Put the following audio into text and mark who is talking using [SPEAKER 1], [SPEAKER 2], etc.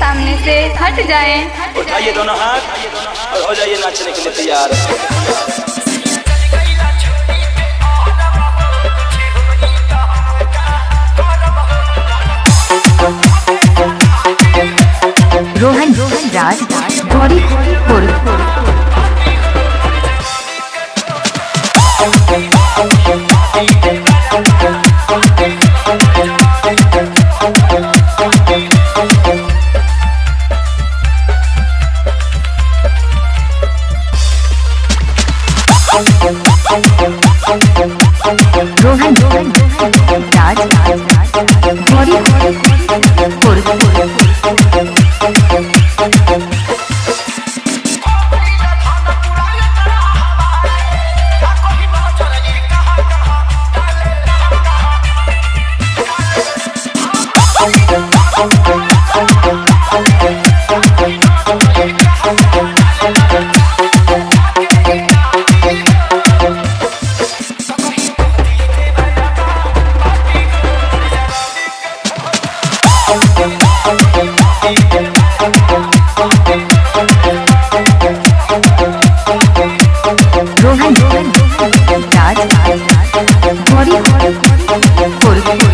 [SPEAKER 1] सामने से हट जाए।
[SPEAKER 2] उठाइए दोनों हाथ और हो जाइए नाचने के लिए तैयार।
[SPEAKER 3] रोहन रोहन राज गौरी रोहन रोहन राज गौरी गौरी